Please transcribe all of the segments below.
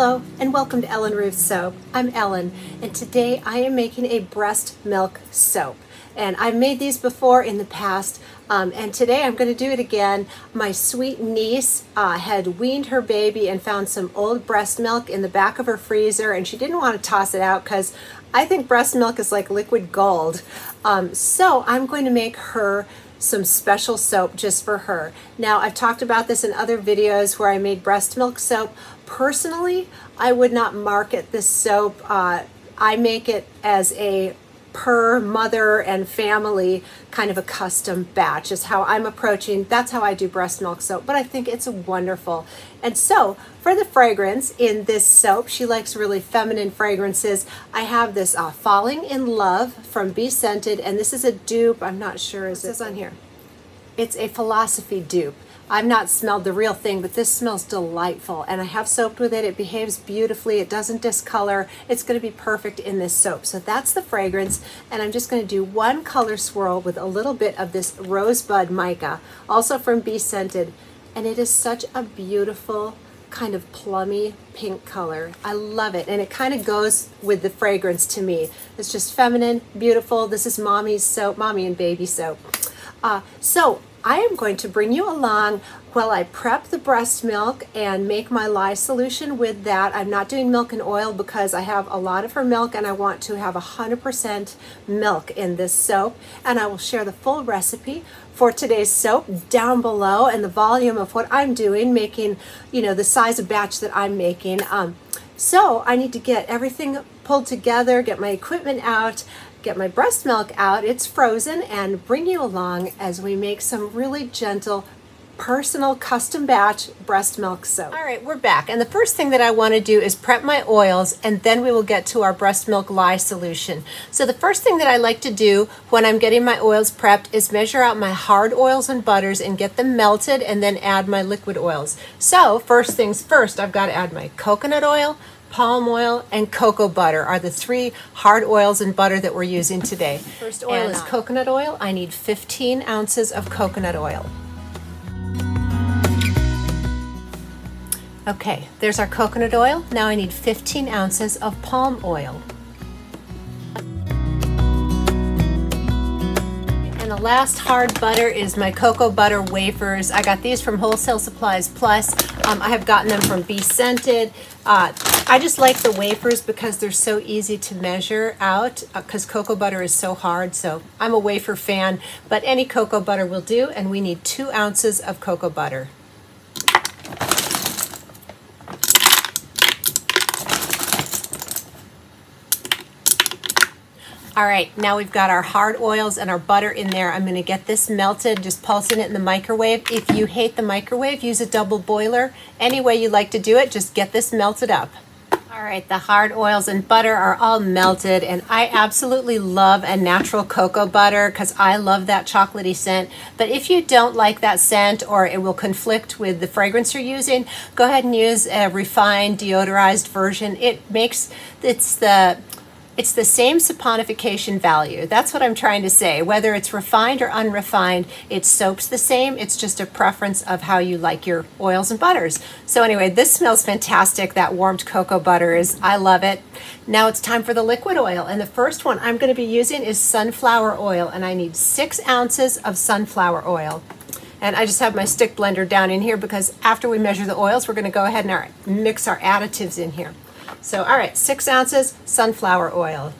Hello and welcome to Ellen Ruth Soap. I'm Ellen and today I am making a breast milk soap. And I've made these before in the past um, and today I'm going to do it again. My sweet niece uh, had weaned her baby and found some old breast milk in the back of her freezer and she didn't want to toss it out because I think breast milk is like liquid gold. Um, so I'm going to make her some special soap just for her. Now, I've talked about this in other videos where I made breast milk soap. Personally, I would not market this soap. Uh, I make it as a per mother and family kind of a custom batch is how I'm approaching. That's how I do breast milk soap, but I think it's wonderful. And so for the fragrance in this soap, she likes really feminine fragrances. I have this uh, Falling in Love from Be Scented, and this is a dupe. I'm not sure, is this on here? It's a Philosophy dupe. I've not smelled the real thing, but this smells delightful. And I have soaped with it. It behaves beautifully. It doesn't discolor. It's going to be perfect in this soap. So that's the fragrance. And I'm just going to do one color swirl with a little bit of this Rosebud Mica, also from Be Scented. And it is such a beautiful kind of plummy pink color. I love it. And it kind of goes with the fragrance to me. It's just feminine, beautiful. This is mommy's soap, mommy and baby soap. Uh, so I am going to bring you along while I prep the breast milk and make my lye solution with that. I'm not doing milk and oil because I have a lot of her milk and I want to have 100% milk in this soap. And I will share the full recipe for today's soap down below and the volume of what I'm doing, making, you know, the size of batch that I'm making. Um, so I need to get everything pulled together, get my equipment out, get my breast milk out, it's frozen, and bring you along as we make some really gentle personal custom batch breast milk soap. All right, we're back. And the first thing that I want to do is prep my oils and then we will get to our breast milk lye solution. So the first thing that I like to do when I'm getting my oils prepped is measure out my hard oils and butters and get them melted and then add my liquid oils. So first things first, I've got to add my coconut oil, palm oil, and cocoa butter are the three hard oils and butter that we're using today. First oil and is coconut oil. I need 15 ounces of coconut oil. Okay, there's our coconut oil. Now I need 15 ounces of palm oil. And the last hard butter is my cocoa butter wafers. I got these from Wholesale Supplies Plus. Um, I have gotten them from Be Scented. Uh, I just like the wafers because they're so easy to measure out because uh, cocoa butter is so hard. So I'm a wafer fan, but any cocoa butter will do. And we need two ounces of cocoa butter. All right, now we've got our hard oils and our butter in there. I'm gonna get this melted, just pulsing it in the microwave. If you hate the microwave, use a double boiler. Any way you like to do it, just get this melted up. All right, the hard oils and butter are all melted and I absolutely love a natural cocoa butter because I love that chocolatey scent. But if you don't like that scent or it will conflict with the fragrance you're using, go ahead and use a refined deodorized version. It makes, it's the, it's the same saponification value. That's what I'm trying to say. Whether it's refined or unrefined, it soaps the same. It's just a preference of how you like your oils and butters. So anyway, this smells fantastic. That warmed cocoa butter is, I love it. Now it's time for the liquid oil. And the first one I'm going to be using is sunflower oil. And I need six ounces of sunflower oil. And I just have my stick blender down in here because after we measure the oils, we're going to go ahead and our, mix our additives in here. So, all right, six ounces sunflower oil.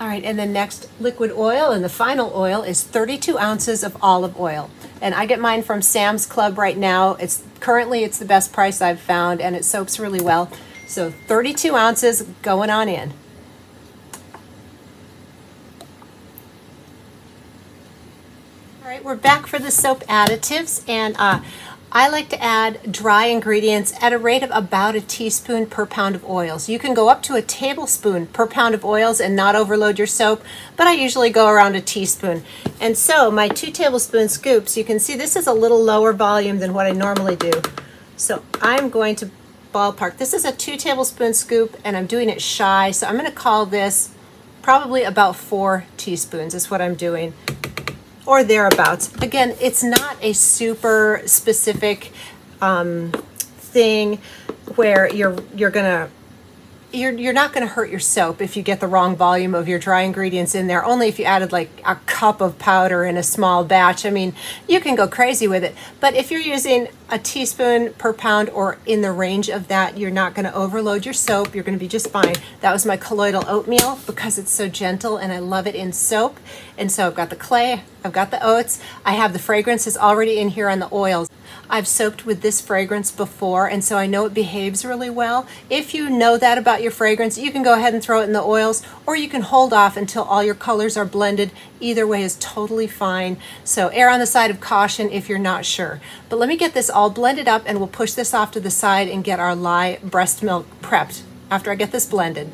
All right, and the next liquid oil and the final oil is 32 ounces of olive oil. And I get mine from Sam's Club right now. It's currently it's the best price I've found and it soaks really well. So 32 ounces going on in. All right, we're back for the soap additives and uh, I like to add dry ingredients at a rate of about a teaspoon per pound of oils. You can go up to a tablespoon per pound of oils and not overload your soap, but I usually go around a teaspoon. And so my two tablespoon scoops, you can see this is a little lower volume than what I normally do. So I'm going to ballpark. This is a two tablespoon scoop and I'm doing it shy. So I'm gonna call this probably about four teaspoons is what I'm doing or thereabouts. Again, it's not a super specific um, thing where you're you're gonna you're, you're not going to hurt your soap if you get the wrong volume of your dry ingredients in there. Only if you added like a cup of powder in a small batch. I mean you can go crazy with it. But if you're using a teaspoon per pound or in the range of that you're not going to overload your soap. You're going to be just fine. That was my colloidal oatmeal because it's so gentle and i love it in soap. And so i've got the clay i've got the oats. I have the fragrances already in here on the oils I've soaped with this fragrance before, and so I know it behaves really well. If you know that about your fragrance, you can go ahead and throw it in the oils, or you can hold off until all your colors are blended. Either way is totally fine. So err on the side of caution if you're not sure. But let me get this all blended up, and we'll push this off to the side and get our lye breast milk prepped after I get this blended.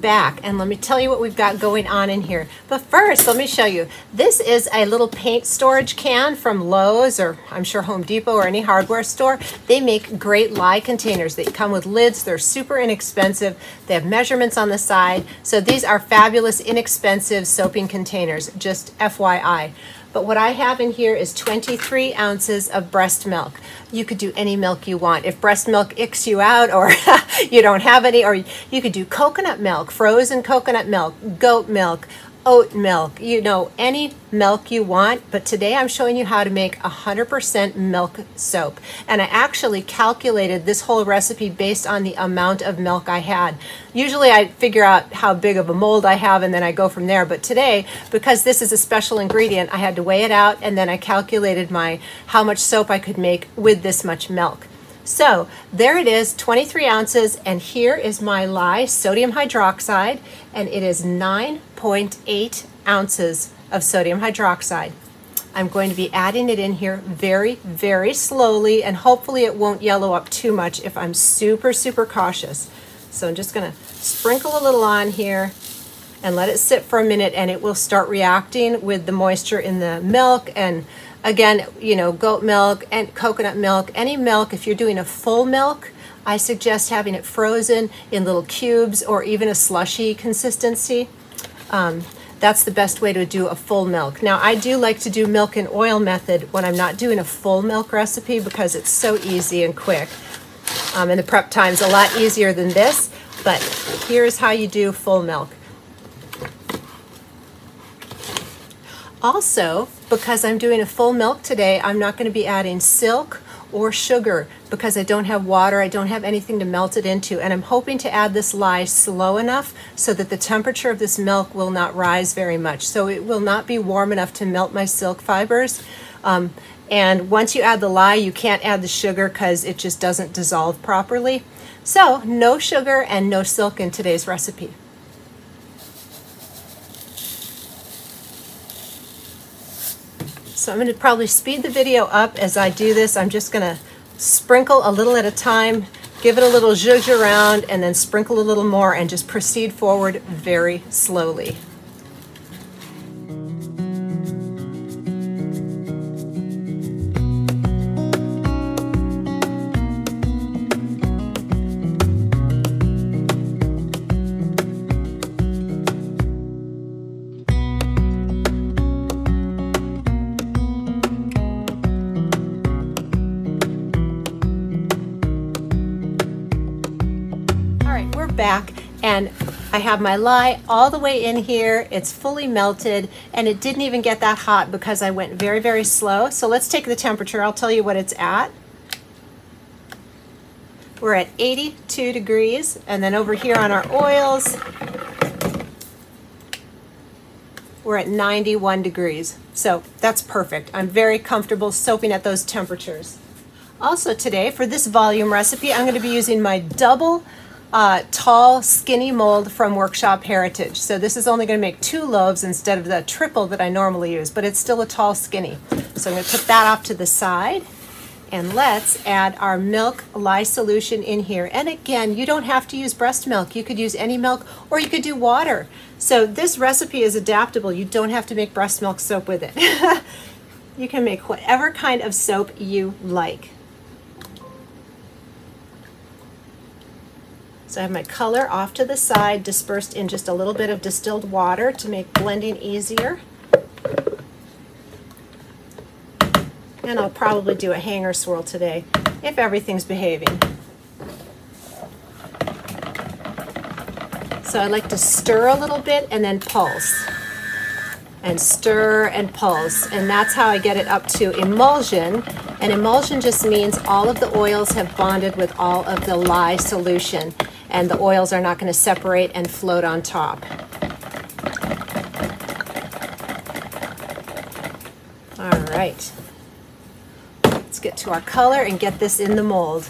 Back and let me tell you what we've got going on in here. But first, let me show you. This is a little paint storage can from Lowe's or I'm sure Home Depot or any hardware store. They make great lye containers. They come with lids. They're super inexpensive. They have measurements on the side. So these are fabulous, inexpensive soaping containers, just FYI. But what I have in here is 23 ounces of breast milk. You could do any milk you want. If breast milk icks you out or you don't have any, or you could do coconut milk, frozen coconut milk, goat milk, oat milk, you know, any milk you want. But today I'm showing you how to make 100% milk soap. And I actually calculated this whole recipe based on the amount of milk I had. Usually I figure out how big of a mold I have and then I go from there. But today, because this is a special ingredient, I had to weigh it out and then I calculated my how much soap I could make with this much milk. So there it is, 23 ounces, and here is my lye sodium hydroxide, and it is 9.8 ounces of sodium hydroxide. I'm going to be adding it in here very, very slowly, and hopefully it won't yellow up too much if I'm super, super cautious. So I'm just gonna sprinkle a little on here and let it sit for a minute and it will start reacting with the moisture in the milk and Again, you know, goat milk and coconut milk, any milk, if you're doing a full milk, I suggest having it frozen in little cubes or even a slushy consistency. Um, that's the best way to do a full milk. Now, I do like to do milk and oil method when I'm not doing a full milk recipe because it's so easy and quick. Um, and the prep time's a lot easier than this, but here's how you do full milk. Also, because I'm doing a full milk today, I'm not going to be adding silk or sugar because I don't have water, I don't have anything to melt it into. And I'm hoping to add this lye slow enough so that the temperature of this milk will not rise very much. So it will not be warm enough to melt my silk fibers. Um, and once you add the lye, you can't add the sugar because it just doesn't dissolve properly. So no sugar and no silk in today's recipe. So I'm going to probably speed the video up as I do this. I'm just going to sprinkle a little at a time, give it a little zhuzh around, and then sprinkle a little more and just proceed forward very slowly. And I have my lye all the way in here. It's fully melted and it didn't even get that hot because I went very, very slow. So let's take the temperature. I'll tell you what it's at. We're at 82 degrees and then over here on our oils, we're at 91 degrees. So that's perfect. I'm very comfortable soaping at those temperatures. Also today, for this volume recipe, I'm going to be using my double uh, tall, skinny mold from Workshop Heritage. So this is only going to make two loaves instead of the triple that I normally use, but it's still a tall, skinny. So I'm going to put that off to the side. And let's add our milk lye solution in here. And again, you don't have to use breast milk. You could use any milk or you could do water. So this recipe is adaptable. You don't have to make breast milk soap with it. you can make whatever kind of soap you like. So I have my color off to the side, dispersed in just a little bit of distilled water to make blending easier. And I'll probably do a hanger swirl today if everything's behaving. So I like to stir a little bit and then pulse. And stir and pulse. And that's how I get it up to emulsion. And emulsion just means all of the oils have bonded with all of the lye solution. And the oils are not going to separate and float on top. All right. Let's get to our color and get this in the mold.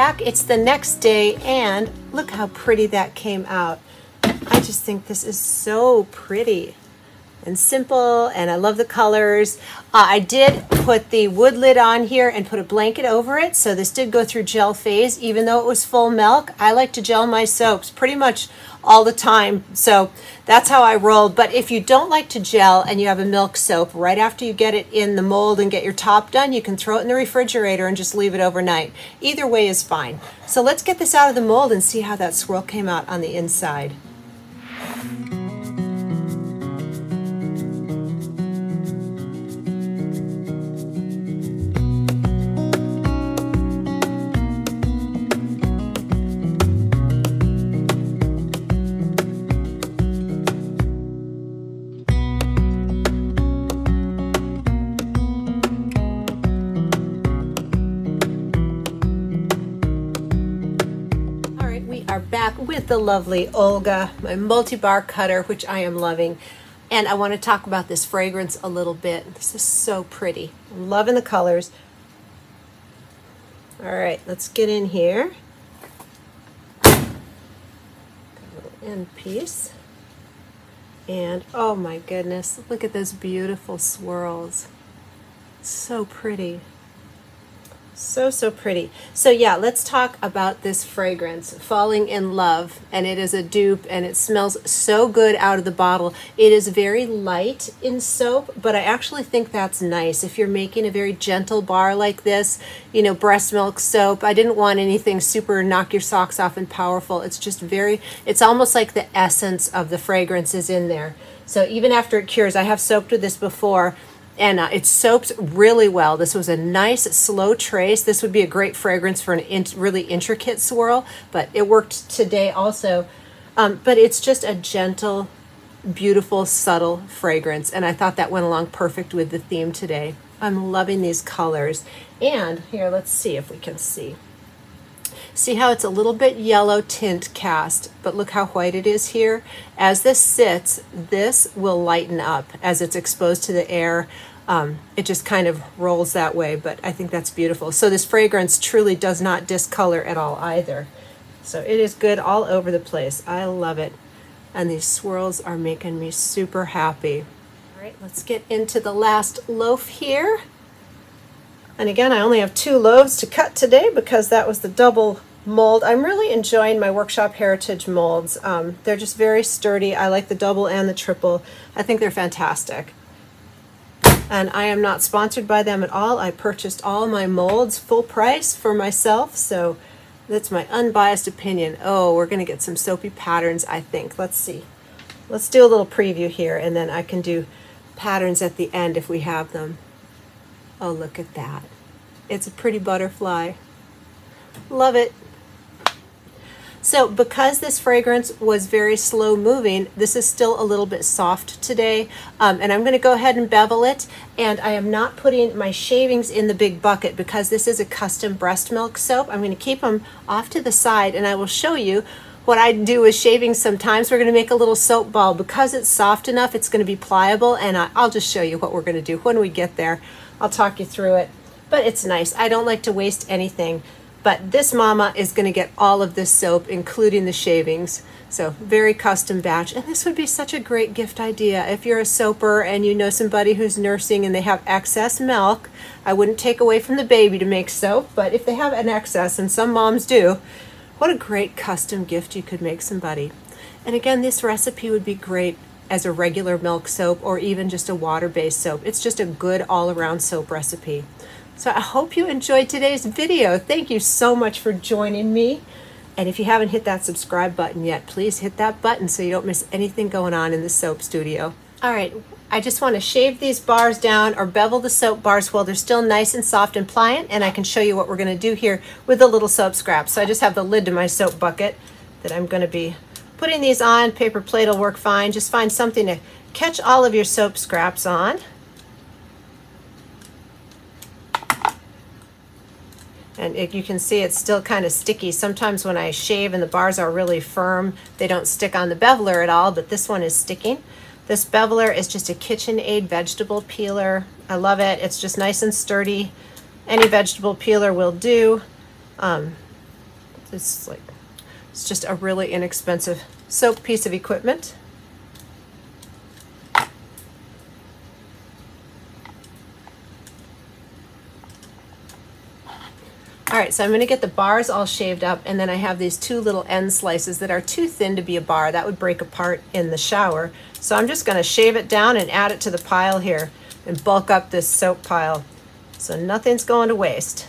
Back. It's the next day, and look how pretty that came out. I just think this is so pretty and simple, and I love the colors. Uh, I did put the wood lid on here and put a blanket over it, so this did go through gel phase, even though it was full milk. I like to gel my soaps pretty much all the time, so that's how I rolled. But if you don't like to gel and you have a milk soap, right after you get it in the mold and get your top done, you can throw it in the refrigerator and just leave it overnight. Either way is fine. So let's get this out of the mold and see how that swirl came out on the inside. Lovely Olga, my multi-bar cutter, which I am loving. And I want to talk about this fragrance a little bit. This is so pretty. I'm loving the colors. All right, let's get in here. end piece. And oh my goodness, look at those beautiful swirls. So pretty. So, so pretty. So yeah, let's talk about this fragrance, Falling in Love. And it is a dupe and it smells so good out of the bottle. It is very light in soap, but I actually think that's nice. If you're making a very gentle bar like this, you know, breast milk soap, I didn't want anything super knock your socks off and powerful. It's just very, it's almost like the essence of the fragrance is in there. So even after it cures, I have soaked with this before, and uh, it soaked really well. This was a nice slow trace. This would be a great fragrance for an in really intricate swirl, but it worked today also. Um, but it's just a gentle, beautiful, subtle fragrance, and I thought that went along perfect with the theme today. I'm loving these colors. And here, let's see if we can see. See how it's a little bit yellow tint cast, but look how white it is here. As this sits, this will lighten up as it's exposed to the air um, it just kind of rolls that way, but I think that's beautiful. So this fragrance truly does not discolor at all either. So it is good all over the place. I love it. And these swirls are making me super happy. All right, let's get into the last loaf here. And again, I only have two loaves to cut today because that was the double mold. I'm really enjoying my Workshop Heritage molds. Um, they're just very sturdy. I like the double and the triple. I think they're fantastic. And I am not sponsored by them at all. I purchased all my molds full price for myself, so that's my unbiased opinion. Oh, we're going to get some soapy patterns, I think. Let's see. Let's do a little preview here, and then I can do patterns at the end if we have them. Oh, look at that. It's a pretty butterfly. Love it. So because this fragrance was very slow moving, this is still a little bit soft today. Um, and I'm going to go ahead and bevel it. And I am not putting my shavings in the big bucket because this is a custom breast milk soap. I'm going to keep them off to the side and I will show you what I do with shavings sometimes. We're going to make a little soap ball. Because it's soft enough, it's going to be pliable. And I'll just show you what we're going to do when we get there. I'll talk you through it. But it's nice. I don't like to waste anything. But this mama is going to get all of this soap, including the shavings. So very custom batch. And this would be such a great gift idea. If you're a soaper and you know somebody who's nursing and they have excess milk, I wouldn't take away from the baby to make soap, but if they have an excess, and some moms do, what a great custom gift you could make somebody. And again, this recipe would be great as a regular milk soap or even just a water-based soap. It's just a good all-around soap recipe. So I hope you enjoyed today's video. Thank you so much for joining me. And if you haven't hit that subscribe button yet, please hit that button so you don't miss anything going on in the soap studio. All right, I just want to shave these bars down or bevel the soap bars while they're still nice and soft and pliant, and I can show you what we're going to do here with the little soap scraps. So I just have the lid to my soap bucket that I'm going to be putting these on. Paper plate will work fine. Just find something to catch all of your soap scraps on. And it, you can see it's still kind of sticky. Sometimes when I shave and the bars are really firm, they don't stick on the beveler at all, but this one is sticking. This beveler is just a KitchenAid vegetable peeler. I love it. It's just nice and sturdy. Any vegetable peeler will do. Um, it's like it's just a really inexpensive soap piece of equipment. Right, so I'm gonna get the bars all shaved up and then I have these two little end slices that are too thin to be a bar. That would break apart in the shower. So I'm just gonna shave it down and add it to the pile here and bulk up this soap pile. So nothing's going to waste.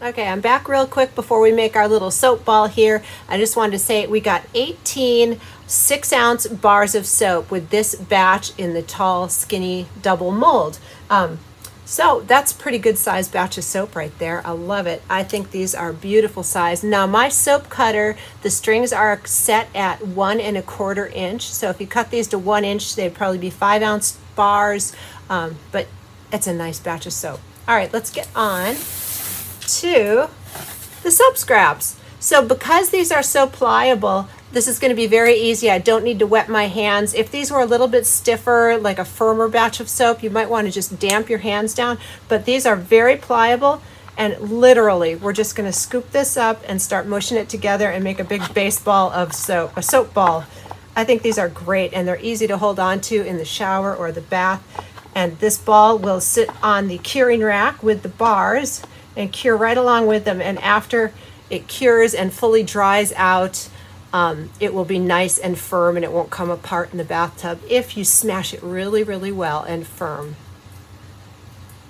Okay, I'm back real quick before we make our little soap ball here. I just wanted to say we got 18 six ounce bars of soap with this batch in the tall, skinny double mold. Um, so that's pretty good size batch of soap right there. I love it. I think these are beautiful size. Now my soap cutter, the strings are set at one and a quarter inch. So if you cut these to one inch, they'd probably be five ounce bars, um, but it's a nice batch of soap. All right, let's get on to the soap scraps. So because these are so pliable, this is going to be very easy. I don't need to wet my hands. If these were a little bit stiffer, like a firmer batch of soap, you might want to just damp your hands down. But these are very pliable. And literally, we're just going to scoop this up and start mushing it together and make a big baseball of soap, a soap ball. I think these are great and they're easy to hold on to in the shower or the bath. And this ball will sit on the curing rack with the bars and cure right along with them. And after it cures and fully dries out, um, it will be nice and firm and it won't come apart in the bathtub if you smash it really, really well and firm.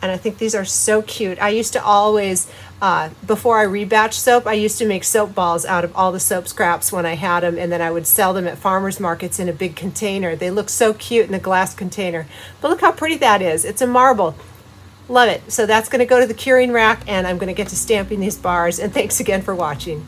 And I think these are so cute. I used to always, uh, before I rebatch soap, I used to make soap balls out of all the soap scraps when I had them, and then I would sell them at farmers markets in a big container. They look so cute in a glass container. But look how pretty that is. It's a marble. Love it. So that's going to go to the curing rack, and I'm going to get to stamping these bars. And thanks again for watching.